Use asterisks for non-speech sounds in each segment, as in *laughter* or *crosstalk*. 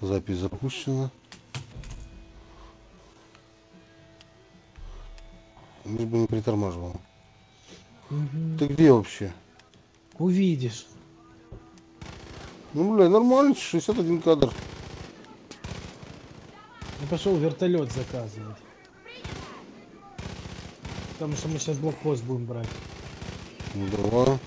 Запись запущена. Лишь бы не притормаживал. Мгм. Ты где вообще? Увидишь. Ну, бля, нормально, 61 кадр. Я пошел вертолет заказывать. Потому что мы сейчас блокпост будем брать. Ну, давай.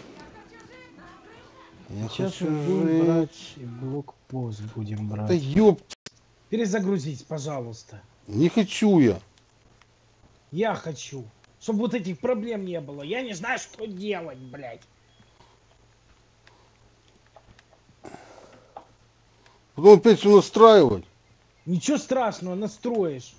Я Сейчас хочу жить. брать и блокпост будем брать. Да ёп, Перезагрузить, пожалуйста. не хочу я. Я хочу. Чтобы вот этих проблем не было. Я не знаю, что делать, блядь. Потом опять все настраивать. Ничего страшного, настроишь.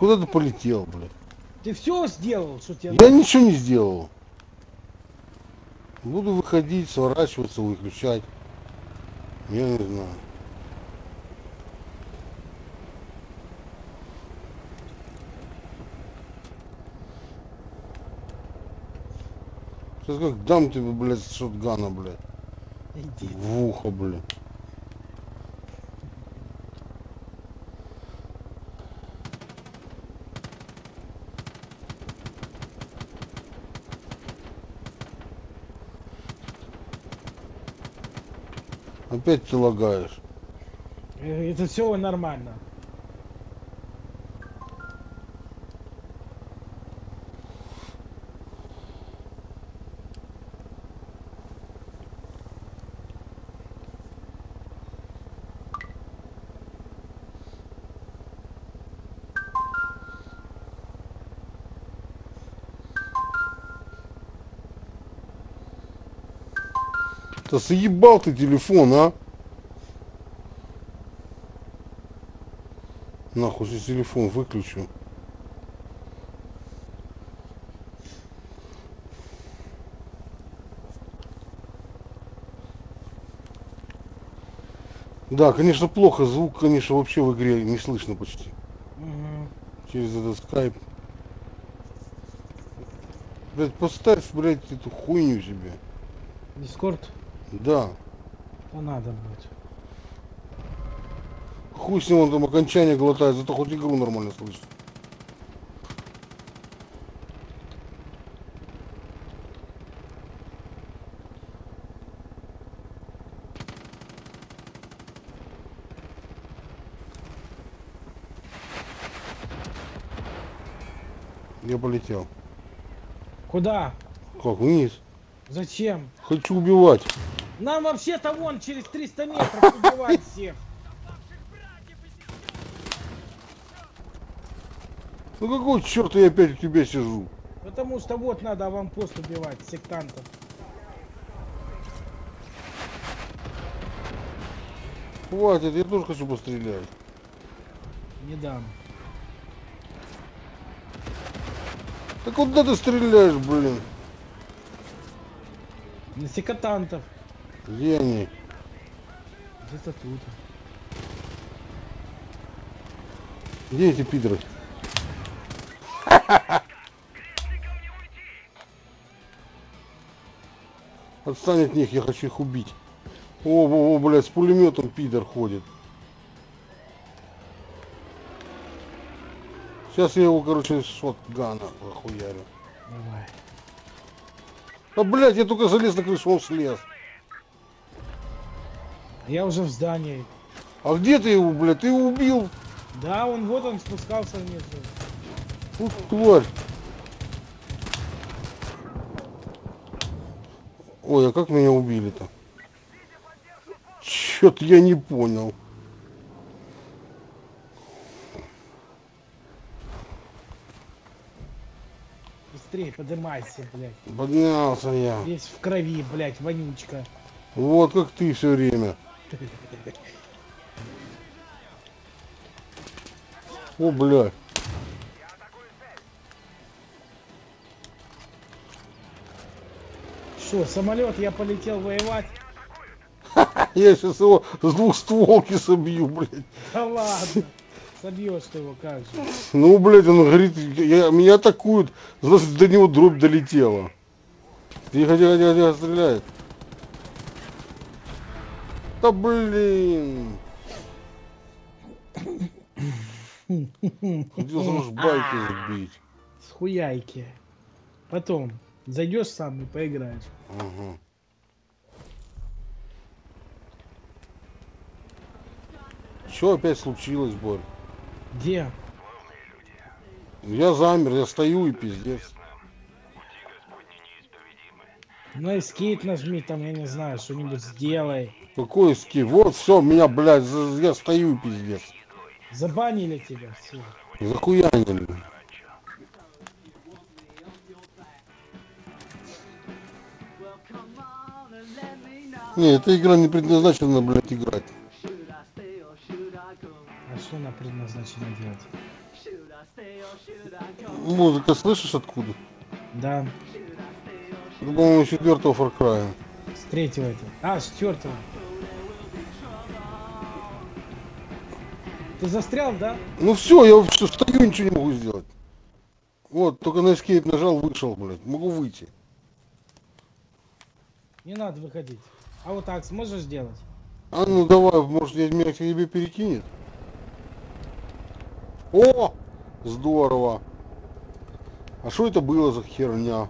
Куда ты полетел, бля? Ты все сделал, что тебе Я ничего не сделал. Буду выходить, сворачиваться, выключать. Я не знаю. Сейчас как дам тебе, блядь, шотгана, блядь. Иди. В ухо, блядь. Опять ты лагаешь. Э, Это все нормально. Да заебал ты телефон, а? Нахуй сейчас телефон выключу. Да, конечно, плохо. Звук, конечно, вообще в игре не слышно почти. Мгм. Через этот скайп. Блять, поставь, блядь, эту хуйню себе. Дискорд? Да. Да надо будет. Хуй с ним он там окончание глотает, зато хоть игру нормально слышит. Я полетел. Куда? Как, вниз? Зачем? Хочу убивать. Нам вообще-то вон через 300 метров убивать всех. Ну какого черта я опять у тебя сижу? Потому что вот надо аванпост убивать, сектантов. Хватит, я тоже хочу пострелять. Не дам. Да куда ты стреляешь, блин? На секатантов. Где они? Где-то тут. Где эти пидоры? *laughs* Отстань от них, я хочу их убить. О, о, о, блядь, с пулеметом пидор ходит. Сейчас я его, короче, шотгана охуярю. Давай. А, блядь, я только залез на крышу, он слез. Я уже в здании. А где ты его, блядь? Ты его убил? Да, он вот он спускался вниз. Вот тварь. Ой, а как меня убили-то? Чё-то я не понял. Быстрее поднимайся, блядь. Поднялся я. Весь в крови, блядь, вонючка. Вот как ты все время. О, блядь. Что, самолет, я полетел воевать? *laughs* Я сейчас его с двухстволки собью, блядь. Да ладно. Собьешь ты его как же. Ну, блядь, он говорит, я, меня атакуют, значит, до него дробь долетела. Тихо, тихо, тихо, тихо, стреляет. Да блин. Хотел уж байки сбить. С хуяйки. Потом зайдешь сам и поиграешь. Ага. Что опять случилось, Борь? Где? Я замер, я стою и пиздец. На эскейт нажми, там, я не знаю, что-нибудь сделай. Какой скид? Вот все, меня, блядь, за- я стою пиздец. Забанили тебя, все. Захуянили. Не, эта игра не предназначена, блядь, играть. А что она предназначена делать? Музыка слышишь откуда? Да, Это, по-моему, из четвертого Far Cry. с третьего это. А, с четвертого. Ты застрял, да? Ну все, я все стою, ничего не могу сделать. Вот, только на escape нажал, вышел, блядь. Могу выйти. Не надо выходить. А вот так сможешь сделать? А ну давай, может я меня к тебе перекинет? О! Здорово! А что это было за херня?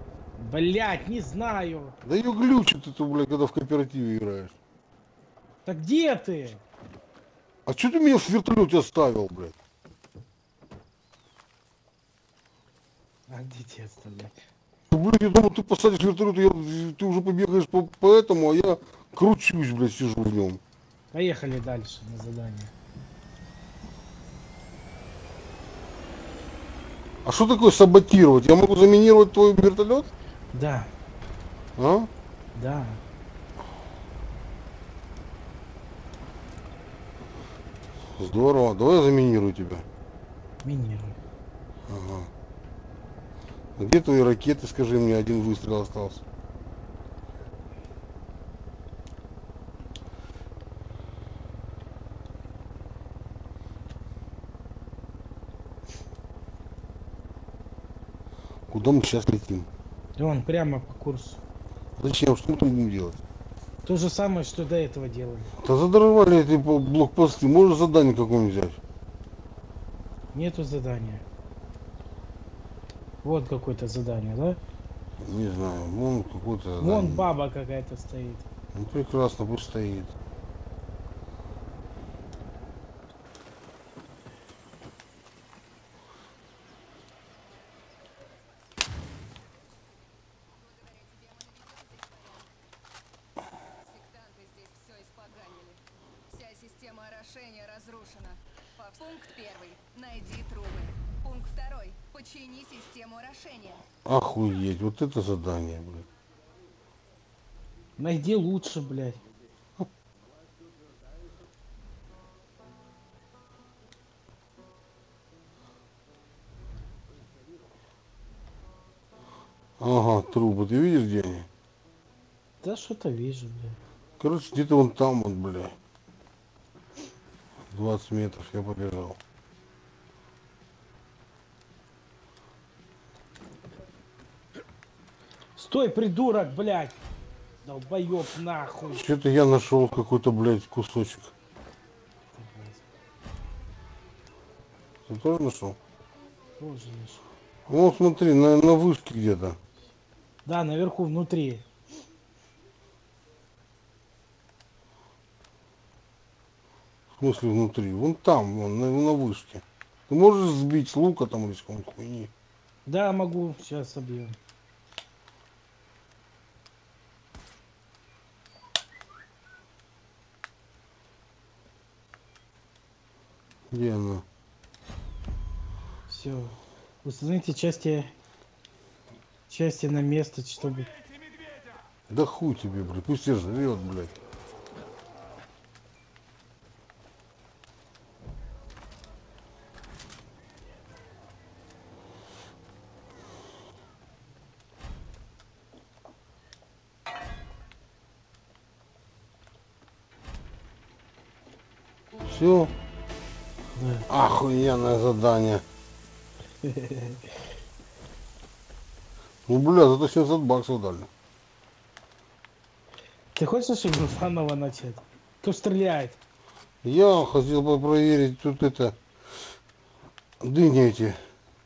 Блять, не знаю. Да ее глючит это, блядь, когда в кооперативе играешь. Так где ты? А что ты меня в вертолете оставил, блядь? А где ты оставлять? Блядь, я думал, ты посадишь вертолет, я- ты уже побегаешь по, по этому, а я кручусь, блядь, сижу в нем. Поехали дальше на задание. А что такое саботировать? Я могу заминировать твой вертолет? Да, А? да. Здорово, давай я заминирую тебя. Минируй. Ага. Где твои ракеты, скажи мне, один выстрел остался. Куда мы сейчас летим? Да он прямо по курсу. Зачем? Что мы там будем делать? То же самое, что до этого делали. Да задорвали эти по- блокпосты. Можешь задание какое-нибудь взять? Нету задания. Вот какое-то задание, да? Не знаю, вон какой-то Вон задание. баба какая-то стоит. Ну прекрасно, пусть стоит. Вот это задание, блядь. Найди лучше, блядь. Ага, трубы, ты видишь где они? Да что-то вижу, блядь. Короче, где-то вон там вот, бля. 20 метров я побежал. Стой, придурок, блядь! Долбоёб нахуй. Что-то я нашел какой-то, блядь, кусочек. Ты тоже нашел? Тоже лишь. Вон, смотри, на, на вышке где-то. Да, наверху, внутри. В смысле внутри? Вон там, вон, на, на вышке. Ты можешь сбить лука там или с какой-нибудь хуйни? Да, могу, сейчас собью. Где она? Все. Установите части части на место, чтобы... Да хуй тебе, блядь, пусть тебя жрет, блядь. Все, Охуенное задание. Ну, бля, зато 700 баксов дали. Ты хочешь игру заново начать? Кто стреляет? Я хотел бы проверить тут это... Дыни эти.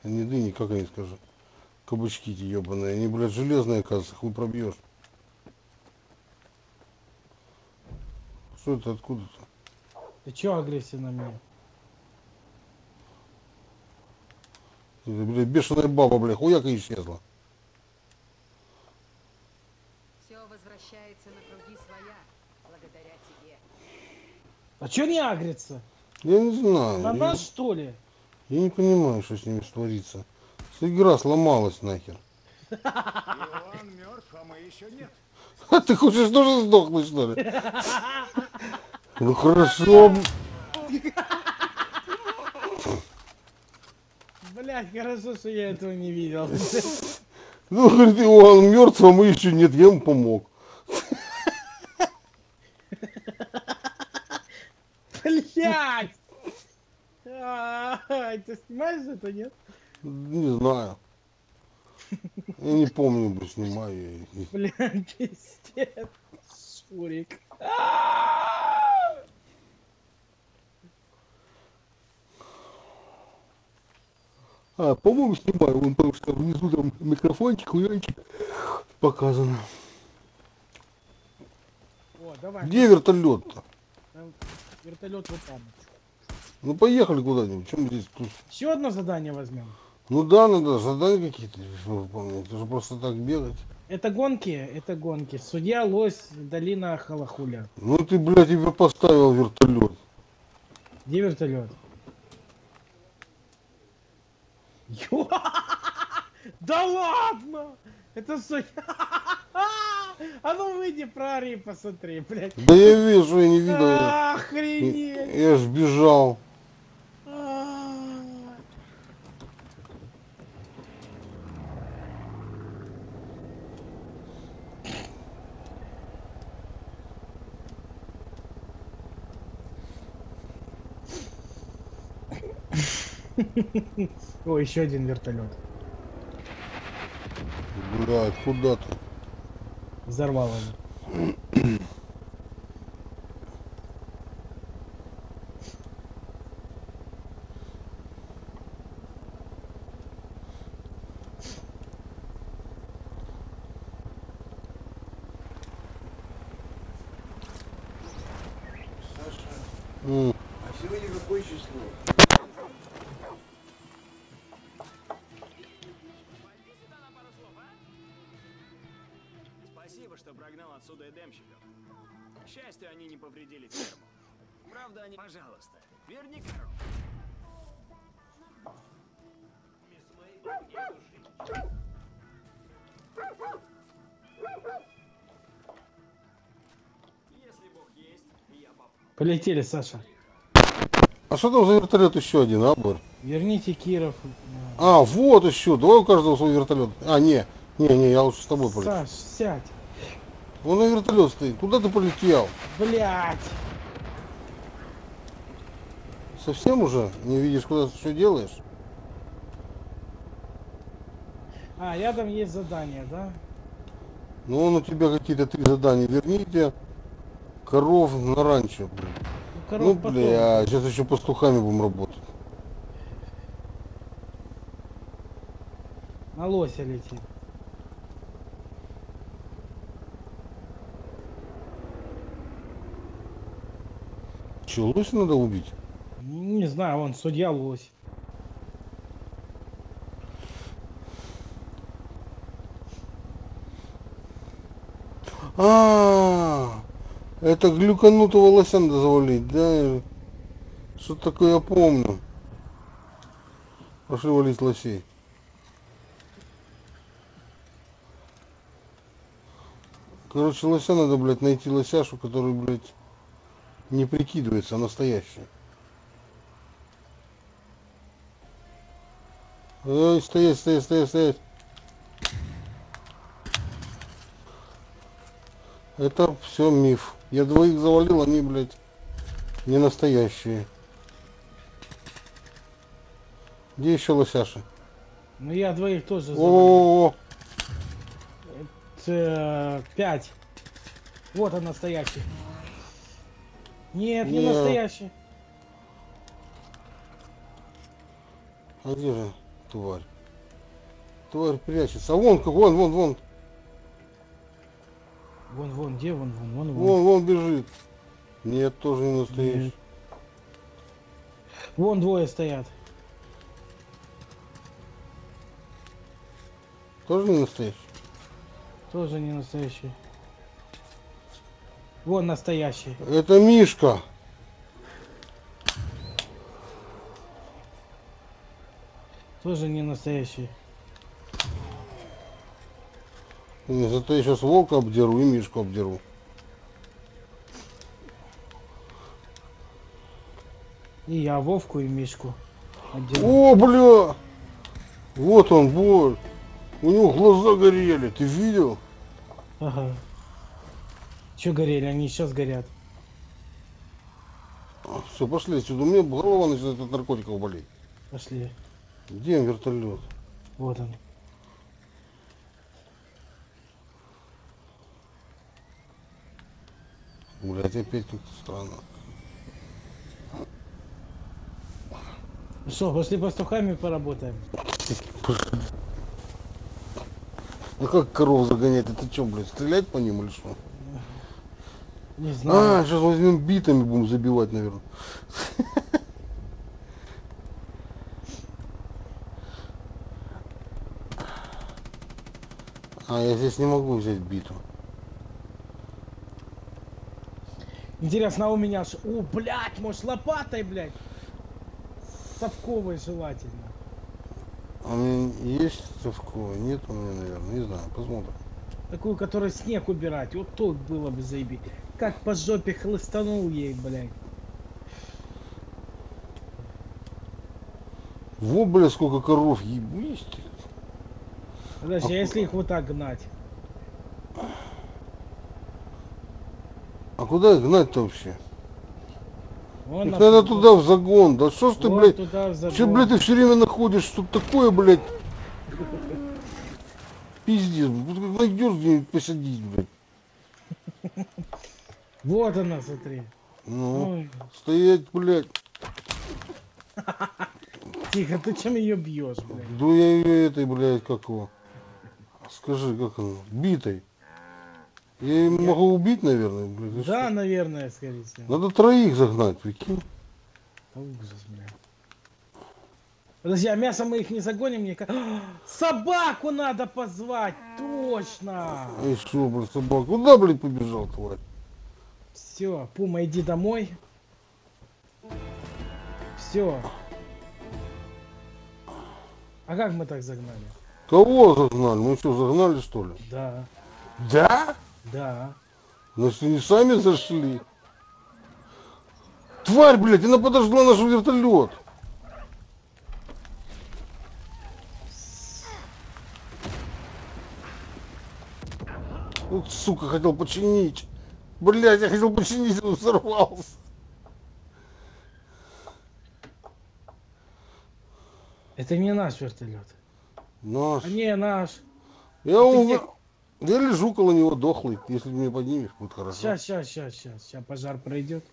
Не дыни, как они скажут. Кабачки эти ебаные. Они, блядь, железные, оказывается, хуй пробьешь. Что это откуда-то? Ты чё агрессия на меня? Блядь, бешеная баба, блядь, хуяка исчезла. Все возвращается на круги своя, благодаря тебе. А чё не агрится? Я не знаю. На я, нас что ли? я не понимаю, что с ними творится. Игра сломалась нахер. И он мертв, а мы еще нет. А ты хочешь тоже сдохнуть, что ли? *laughs* Ну хорошо. *laughs* Блять, хорошо, что я этого не видел. *laughs* Ну, говорит, он мертв, а мы еще нет, я ему помог. Блять! А, Ты снимаешь это, нет? Не знаю. Я не помню, бы снимаю. Блять, пиздец. Шурик. А, по-моему, снимаю, вон, потому что внизу там микрофончик, хуянчик показано. О, давай. Где вертолет-то? Вертолет вот там. Ну поехали куда-нибудь. Чем здесь тут? Еще одно задание возьмем. Ну да, надо задания какие-то выполнять. Это же просто так бегать. Это гонки, это гонки. Судья, лось, долина Халахуля. Ну ты, блядь, тебе поставил вертолет. Где вертолет? *laughs* Да ладно! Это судья! *laughs* А ну выйди, прори, посмотри, блядь. Да я вижу, я не видел. Охренеть! я ж бежал. *laughs* О, еще один вертолет. Блядь, куда ты? Взорвал его. Счастью, они не повредили ферму. Правда, они... Пожалуйста, верни корову. Если Бог есть, я попробую. Полетели, Саша. А что там за вертолет еще один, а? Верните Киров. А, вот еще. Давай у каждого свой вертолет. А, не. Не, не, я лучше с тобой полечу. Саш, сядь. Вон на вертолет стоит. Куда ты полетел? Блять. Совсем уже? Не видишь, куда ты что делаешь? А, рядом есть задание, да? Ну, вон у тебя какие-то три задания. Верните коров на ранчо. блин. Ну, коров Ну, потом. бля, сейчас еще пастухами будем работать. На лося летит. Че, лося надо убить? Не знаю, он судья лось. А, это глюканутого лося надо завалить, да? Что такое я помню. Пошли валить лосей. Короче, лося надо, блядь, найти лосяшу, который, блядь, не прикидывается, настоящий. Эй, стоять, стоять, стоять, стоять. Это все миф. Я двоих завалил, они, блядь, не настоящие. Где еще лосяши? Ну я двоих тоже забыл. О, Ц- Пять. Вот он настоящий. Нет, не Не. настоящий. а где же тварь? Тварь прячется. А вон, вон, вон, вон, Вон, вон, где вон, вон, вон, вон. вон, вон бежит. Нет, тоже не настоящий. Нет. Вон двое стоят. Тоже не настоящий. Тоже не настоящий. Вон настоящий. Это Мишка. Тоже не настоящий. Не, Зато я сейчас волка обдеру и Мишку обдеру. И я Вовку и Мишку. отделаю. О, бля! Вот он, боль. У него глаза горели, ты видел? Ага. Че горели? Они сейчас горят. Все, пошли отсюда. У меня голова начинает от наркотиков болеть. Пошли. Где вертолет? Вот он. Блять, опять как-то странно. Что, пошли пастухами поработаем? Ну как коров загонять? Это что, блядь, стрелять по ним или что? Не знаю. А, сейчас возьмем битами будем забивать, наверное. *laughs* А, я здесь не могу взять биту. Интересно, а у меня. О, блядь, может лопатой, блядь? Совковой желательно. А у меня есть совковый? Нет у меня, наверное. Не знаю, посмотрим. Такую, которую снег убирать. Вот тут было бы заебись. Как по жопе хлыстанул ей, блядь. Во, бля, сколько коров ебись ты. Подожди, а если их вот так гнать? А куда их гнать-то вообще? Вон Их на- надо туда в загон. Да что ж ты, вот блядь, Че, блядь, ты все время находишь что-то такое, блядь? *laughs* Пиздец, найдешь где-нибудь посадить, блядь. Вот она, смотри. Ну, Ой, стоять, блядь. *laughs* тихо, ты чем ее бьешь, блядь? Да я ее этой, блядь, как его? Скажи, как она? Битой. Я ее могу убить, наверное, блядь. Да, что? наверное, скорее всего. Надо троих загнать, прикинь. Да ужас, блядь. Подожди, а мясо мы их не загоним? Мне ка- Собаку надо позвать! Точно! Эй, что, блядь, собака? Куда, блядь, побежал, тварь? Все, Пума, иди домой. Все. А как мы так загнали? Кого загнали? Мы что, загнали, что ли? Да, Да? да. Значит, они сами зашли. Тварь, блядь, она подожгла наш вертолет. Вот, сука, хотел починить. Блядь, я хотел починить, он взорвался. Это не наш вертолет. Наш. А не наш. Я, ты у- где? я лежу около него дохлый. Если меня поднимешь, будет хорошо. Сейчас, сейчас, сейчас, сейчас. Сейчас пожар пройдет.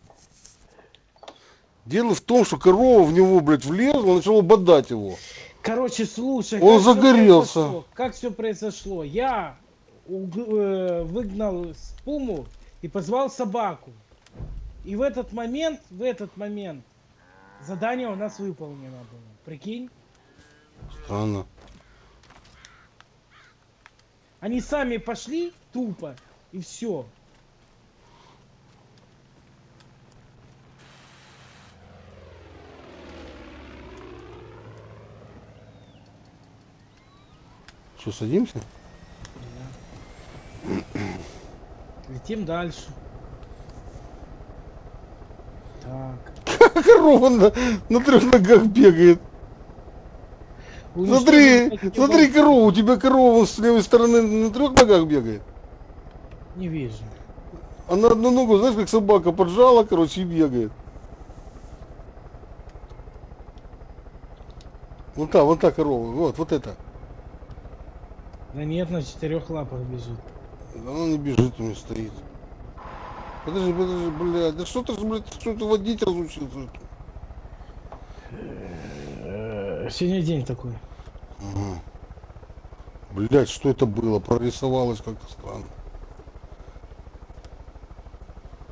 Дело в том, что корова в него, блядь, влезла, начала бодать его. Короче, слушай, Он как загорелся. произошло, как все произошло. Я уг- э, выгнал с пуму и позвал собаку. И в этот момент, в этот момент задание у нас выполнено было. Прикинь? Странно. Они сами пошли тупо и все. Что, садимся? Летим дальше. Так. Корова на, на трех ногах бегает. Смотри, смотри, корова, у тебя корова с левой стороны на трех ногах бегает. Не вижу. А на одну ногу, знаешь, как собака поджала, короче, и бегает. Вот так, вот так корова. Вот, вот это. Да нет, на четырех лапах бежит. Да Она не бежит, у меня стоит. Подожди, подожди, блядь. Да что ты, блядь, что ты водить разучился? Сегодня день такой. Ага. Блядь, что это было? Прорисовалось как-то странно.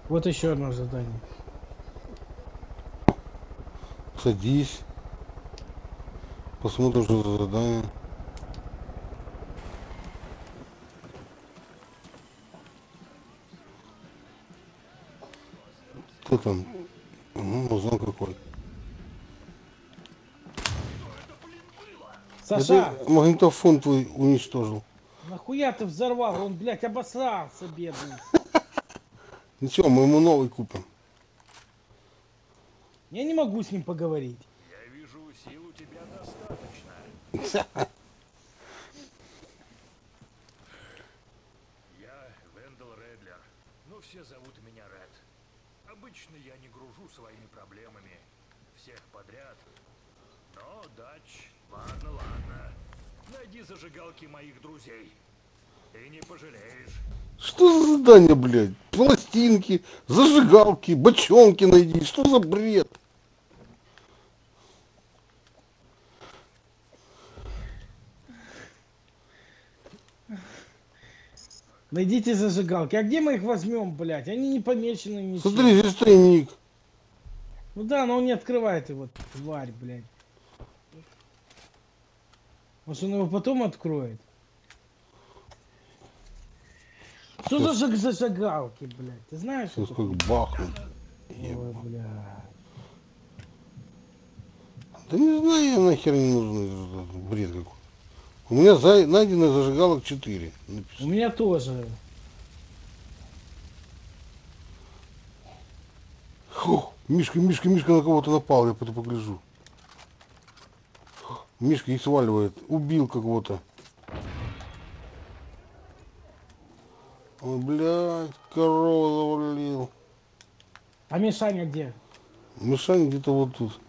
Вот еще одно задание. Садись. Посмотрим, что за задание. Кто там? Угу, музон какой. Саша, Это магнитофон твой уничтожил. нахуя ты взорвал? Он, блядь, обосрался, бедный. Ничего, мы ему новый купим. Я не могу с ним поговорить. Я вижу, сил у тебя достаточно. Я Вендел Редлер, но все зовут меня Ред. Обычно я не гружу своими проблемами всех подряд. Но, Дач, ладно, ладно. Найди зажигалки моих друзей. Ты не пожалеешь. Что за задание, блядь? Пластинки, зажигалки, бочонки найди. Что за бред? Найдите зажигалки. А где мы их возьмем, блядь? Они не помечены ничем. Смотри, здесь тайник. Ну да, но он не открывает его, тварь, блядь. Может он его потом откроет? Что за заг- зажигалки, блядь? Ты знаешь Сейчас это? как бахнут. Ой, блядь. Да не знаю, я нахер не нужен бред какой. У меня за... найдено зажигалок 4. У Написано. меня тоже. Фу, Мишка, Мишка, Мишка на кого-то напал, я пойду погляжу. Мишка их сваливает. Убил кого-то. Ой, блядь, корову завалил. А Мишаня где? Мишань где-то вот тут.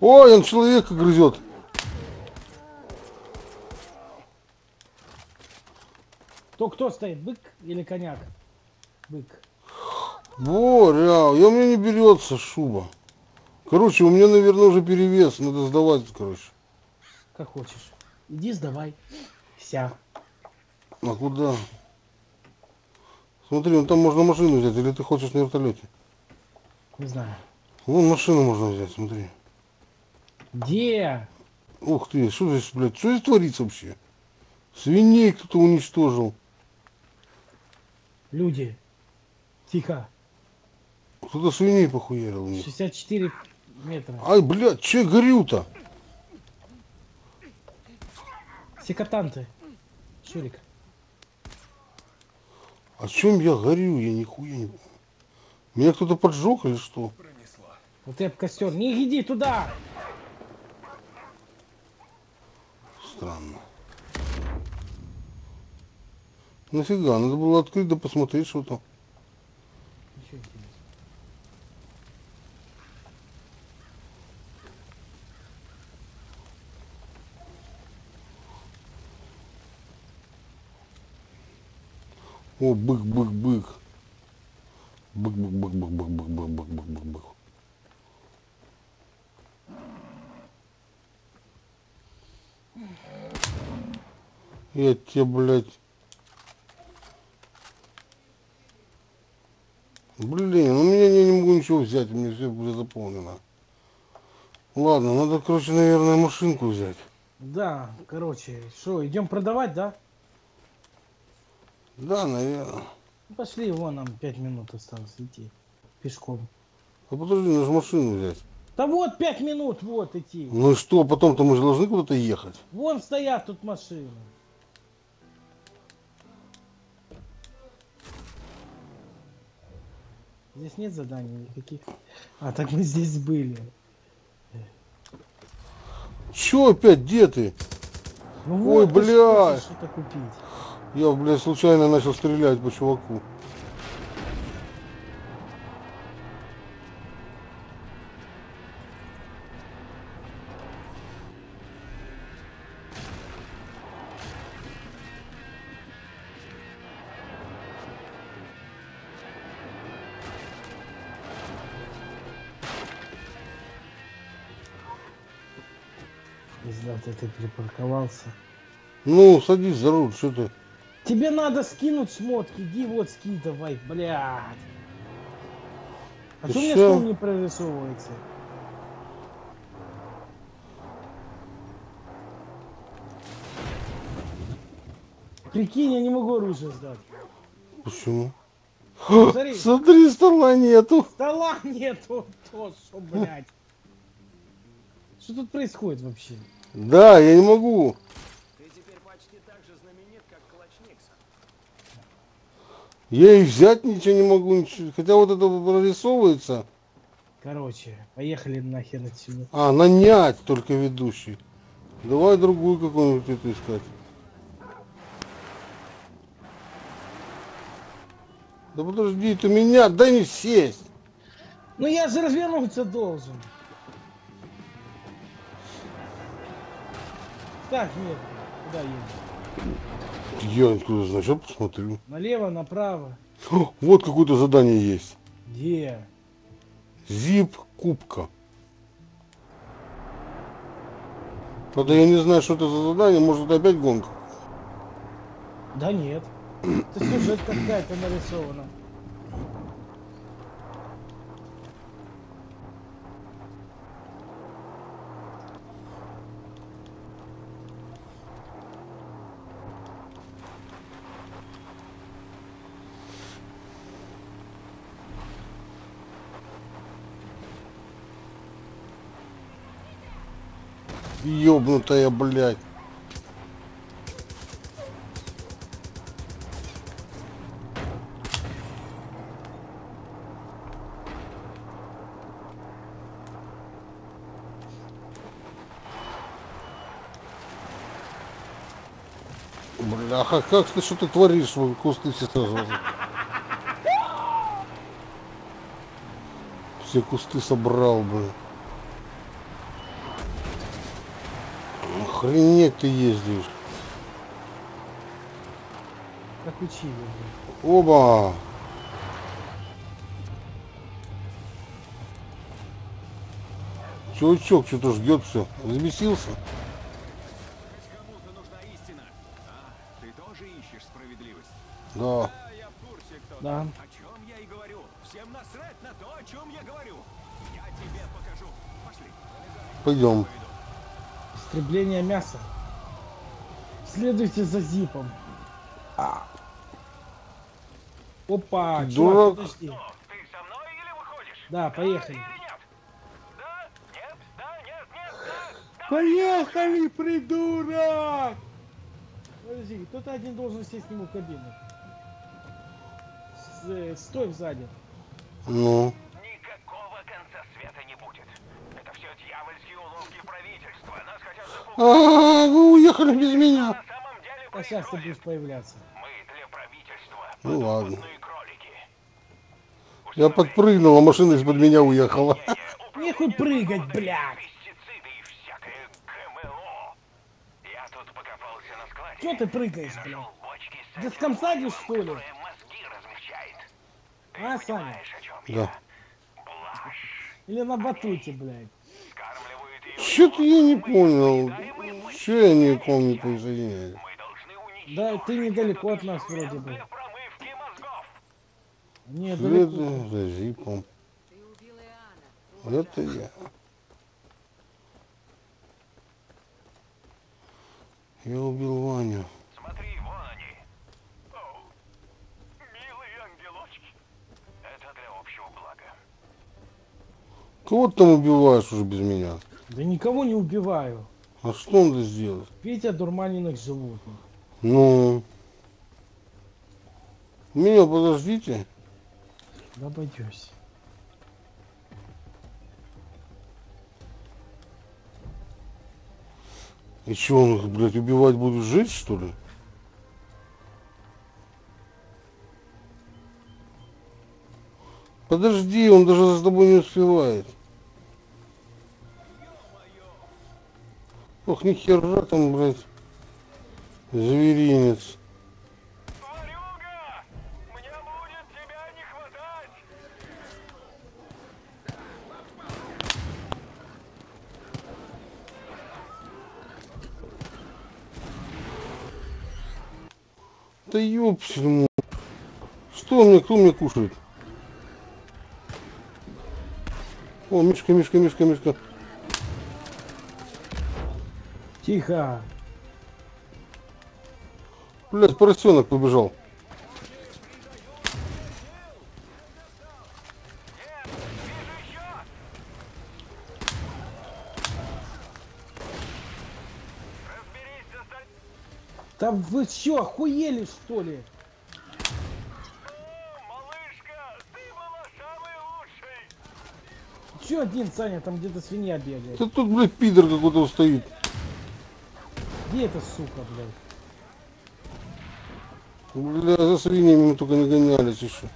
Ой, он человека грызет. То кто стоит, бык или коняк? Бык. Во, реал, у меня не берется шуба. Короче, у меня, наверное, уже перевес. Надо сдавать, короче. Как хочешь. Иди сдавай. Вся. А куда? Смотри, ну там можно машину взять, или ты хочешь на вертолете? Не знаю. Вон машину можно взять, смотри. Где? Ух ты, что здесь, блядь, что здесь творится вообще? Свиней кто-то уничтожил. Люди. Тихо. Кто-то свиней похуярил у них. 64 метра. Ай, блядь, че горю-то? Секатанты. Шурик. О чем я горю? Я нихуя не. Меня кто-то поджег или что? Вот я костер. Не иди туда! Странно. Нафига, надо было открыть да посмотреть, что там. Ничего интересного. О, бык, бык, бык. Бык, бык, бык, бык, бык, бык, бык, бык, бык, бык, бык. Я тебе, блядь. Блин, ну меня я не могу ничего взять, у меня все уже заполнено. Ладно, надо, короче, наверное, машинку взять. Да, короче, что, идем продавать, да? Да, наверное. Ну, Пошли, вон нам 5 минут осталось идти. Пешком. А подожди, же машину взять. Да вот 5 минут, вот идти. Ну и что, потом-то мы же должны куда-то ехать. Вон стоят тут машины. Здесь нет заданий никаких. А, так мы здесь были. Че опять, где ты? Ну Ой, вот, бля. хочешь что-то купить. Я, блядь, случайно начал стрелять по чуваку. Ты припарковался. Ну, садись за руль, что ты? Тебе надо скинуть шмотки, иди вот скидывай, блядь. А что у меня чё? стол не прорисовывается? Прикинь, я не могу оружие сдать. Почему? Смотри. *gasps* Смотри, стола нету. Стола *laughs* нету, то что, блядь. Что тут происходит вообще? Да, я не могу. Ты теперь почти так же знаменит, как Клач Никсон. Я и взять ничего не могу, ничего. Хотя вот это прорисовывается. Короче, поехали нахер отсюда. А, нанять только ведущий. Давай другую какую-нибудь эту искать. Да подожди, ты меня, дай мне сесть. Ну я же развернуться должен. Так, нет, куда едем? Я откуда знаю, сейчас посмотрю. Налево, направо. О, Вот какое-то задание есть. Где? Зип кубка. Правда, я не знаю, что это за задание, может это опять гонка. Да нет. Это сюжет какая-то нарисована. Ёбнутая, блядь. Бляха, как ты, что ты творишь, вы кусты все сразу. Все кусты собрал, блин. Охренеть ты ездишь. Как учили. Оба! Чувачок что-то ждет все. Справедливость? Да. Да. О чем я и говорю. Всем насрать на то, о чем я говорю. Я тебе покажу. Пошли. Пойдем. Истребление мяса. Следуйте за зипом. Опа, Ты чувак, дурак. подожди. Ты со мной или выходишь? Да, поехали. Или нет? Да? Нет? Да? Нет? Нет? Да? Поехали, придурок! Подожди, кто-то один должен сесть к нему в кабину. С- э, стой сзади. Ну. Никакого конца света не будет. Это все дьявольские уловки правительства. Нас А, вы уехали без меня. А сейчас ты будешь появляться. Мы для правительства. Ну ладно. Я подпрыгнул, а машина из-под меня уехала. *laughs* Нехуй прыгать, блядь. Пестициды и всякое ГМО. Я тут покопался на складе. Чё ты прыгаешь, блядь? нашел бочки с Да этим скомсадишь, мылом, что ли? А, Саня? понимаешь, о чем Да. Или на батуте, блядь. Что-то я не понял. Что я не помню присоединяюсь? Мы должны уничтожить Да, ты недалеко от нас вроде бы. для промывки мозгов. Не, далеко. за зипом. Ты убил Иоанна. Это я. Я убил Ваню. Смотри, вон они. О, милые ангелочки. Это для общего блага. Кого ты там убиваешь уже без меня? Да никого не убиваю. А что надо сделать? Петя дурманенных животных. Ну. Меня подождите. Да обойдёшься. И что, он их, блядь, убивать будут жить, что ли? Подожди, он даже за тобой не успевает. Ох, нихера там, блядь, зверинец. Да ёпсель, что мне, кто мне кушает? О, Мишка, Мишка, Мишка, Мишка. Тихо. Блядь, поросенок побежал. Там вы что, охуели что ли? Че один, Саня, там где-то свинья бегает. Да тут, блядь, пидор какой-то стоит. Где эта сука, блядь? Бля, за свиньями мы только не гонялись еще.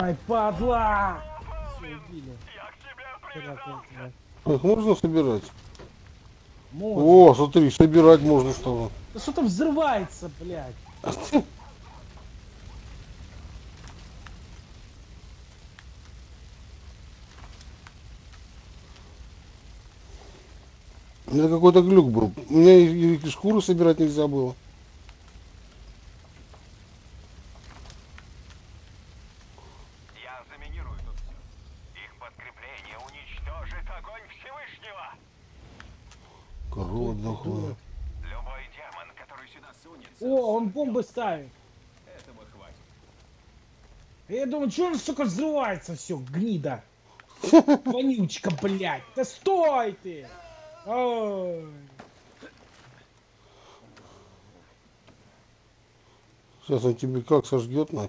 Ай, падла! Всё, убили. Их можно собирать? Можно. О, смотри, собирать можно стало. Да что там взрывается, блядь? *laughs* Это какой-то глюк был. У меня и, и шкуру собирать нельзя было. Я заминирую тут все. Их подкрепление уничтожит огонь Всевышнего! Корова дохуя. Любой демон, который сюда сунется, О, он бомбы ставит. этого хватит. Я думаю, что он, сука, взрывается все, гнида. *laughs* Вонючка, блядь. Да стой ты! Ой. Сейчас он тебе как сожгет на.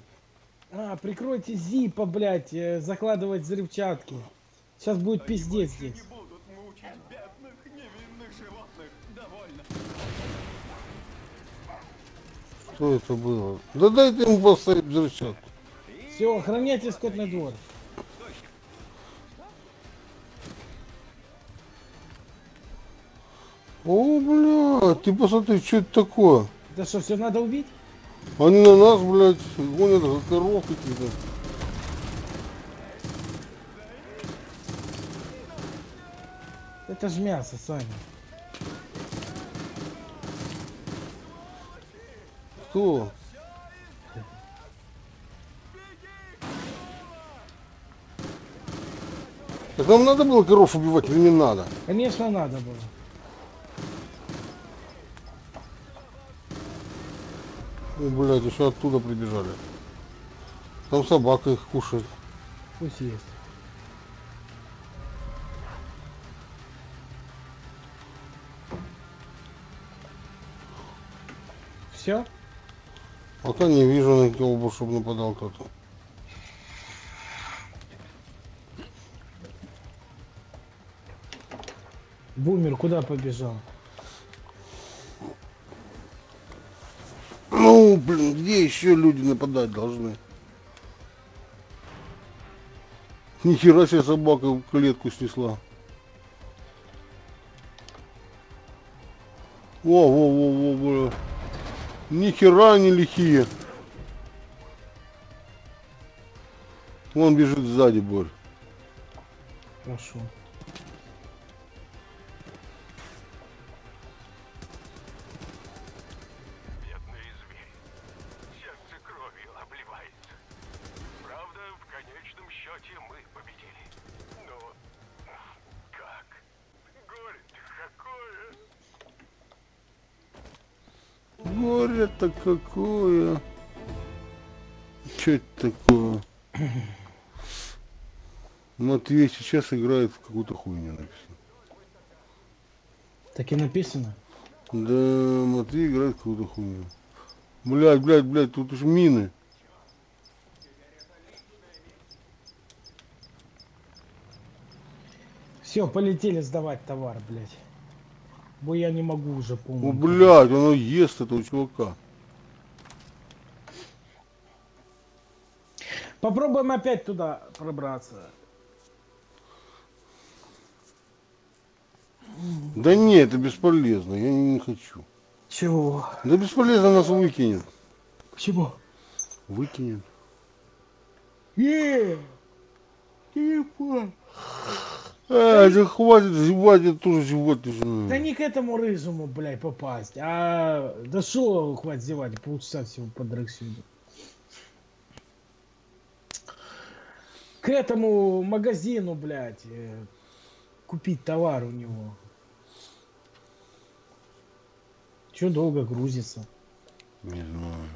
А, прикройте зипа, блядь, э, закладывать взрывчатки. Сейчас будет пиздец здесь. Что это было? Да дайте ему поставить взрывчатку. Все, охраняйте скотный двор. О, бля, ты посмотри, что это такое? Да что, все надо убить? Они на нас, блядь, гонят коров какие-то. Это ж мясо, Саня. Кто? Так нам надо было коров убивать или не надо? Конечно, надо было. Ну, блядь, еще оттуда прибежали. Там собака их кушает. Пусть есть. Все? Пока не вижу никого, чтобы нападал кто-то. Бумер куда побежал? Блин, где еще люди нападать должны? Нихера себе собака в клетку снесла. Во, во, во, во, во. Нихера не лихие. Вон бежит сзади, Борь. Прошу. Какое. Что это такое? Матвей сейчас играет в какую-то хуйню написано. Так и написано. Да, Матвей играет в какую-то хуйню. Блядь, блядь, блядь, тут уж мины. Все, полетели сдавать товар, блядь. Бо я не могу уже О, помнить. блядь, оно ест этого чувака. Попробуем опять туда пробраться. Да нет, это бесполезно, я не, не хочу. Чего? Да бесполезно нас выкинет. Почему? Выкинет. Не! Телефон. А, да хватит зевать, я тоже зевать Да начинаю. не к этому рыжему, блядь, попасть, а... Да шо, хватит зевать, полчаса всего подрык сюда. К этому магазину, блядь, э, купить товар у него. Че долго грузится? Не знаю.